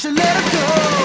should let her go.